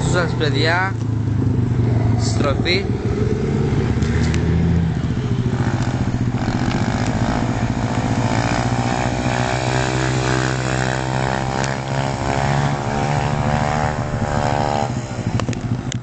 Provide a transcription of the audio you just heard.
σας παιδιά. Στροφή.